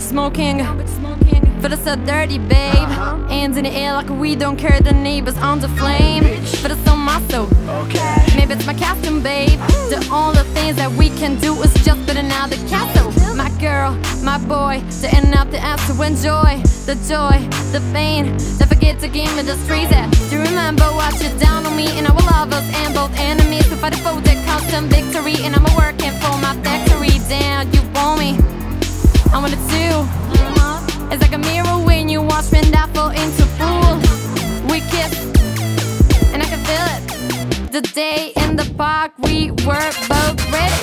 smoking. But it's so dirty, babe. Uh-huh. Hands in the air like we don't care. The neighbors on the flame. But it's so muscle. Maybe it's my costume, babe. The only things that we can do is just building out the castle. My girl, my boy, the end of the ass to enjoy the joy, the pain. Don't forget to give me the streets. Do you remember what you done on me and our lovers and both enemies? To fight for the constant victory, and I'm working for my factory. Damn, you want me? I want it too. It's like a mirror when you watch me and I fall into pool. We kiss, and I can feel it. The day in the park, we were both ready.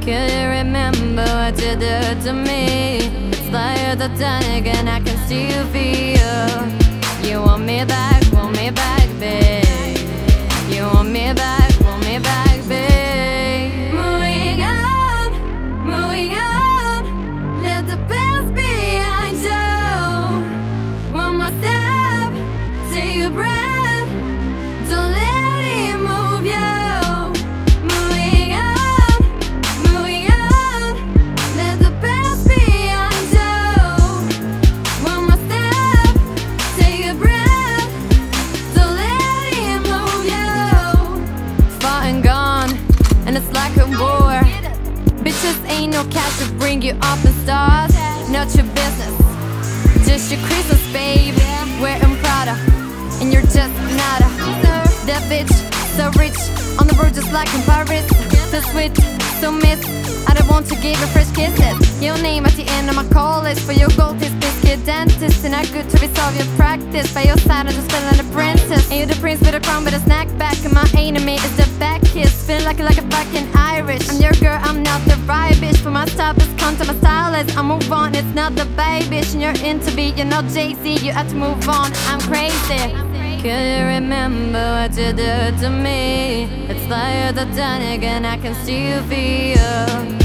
Could you remember what you did to me? It's like the time again, I can still feel. Bitches ain't no catch to bring you up the stars. Not your business, just your Christmas, babe. Wearing Prada, and you're just nada. That bitch, so rich, on the road just like in Paris. So sweet, so miss. I don't want to give you fresh kisses. Your name at the end of my call list for your gold is biscuit dentist. And I good to resolve your practice. By your side, I'm just feeling an apprentice. And you're the prince with a crown with a snack back. And my enemy is the back kiss. Feel like like a fucking Irish. I'm your girl, I'm not the right bitch. For my stop is content, my stylist. I move on, it's not the baby bitch. And you're into beat, you're not Jay-Z. You have to move on, I'm crazy. Can you remember what you did to me? It's like the done again, I can still feel.